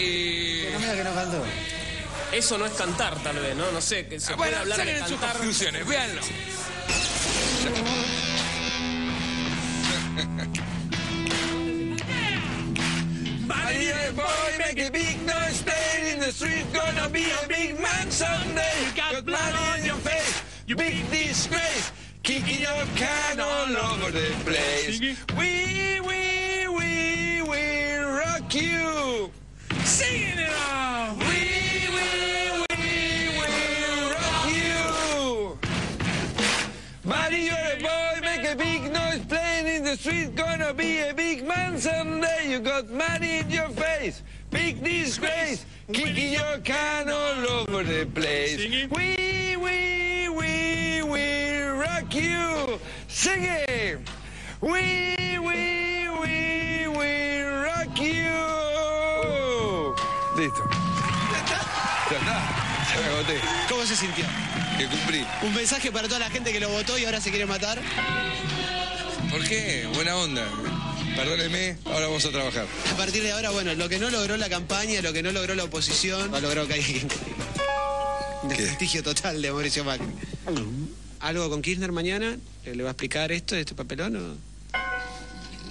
Eh, No mira que no cantó. Eso no es cantar, tal vez, ¿no? No sé, que se puede bueno, hablar de saquen sus cantar. conclusiones, véanlo. Boy, make a big noise, playing in the street, gonna be a big man someday. You got blood on your face, you big disgrace, kicking your can all over the place. We, we, we, we rock you. Buddy, you're a boy, make a big noise, playing in the street, gonna be a big man someday. You got money in your face, big disgrace, kicking your can all over the place. We, we, we, we rock you. Sing it. We, we, we, we rock you. Listo. Ya está. Ya me agoté. ¿Cómo se sintió? Que cumplí. Un mensaje para toda la gente que lo votó y ahora se quiere matar. ¿Por qué? Buena onda. Perdóneme, ahora vamos a trabajar. A partir de ahora, bueno, lo que no logró la campaña, lo que no logró la oposición, lo logró que hay un desprestigio total de Mauricio Macri. ¿Algo con Kirchner mañana? ¿Le le va a explicar esto, este papelón? O...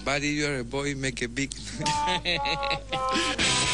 Buddy, you're a boy, make a big...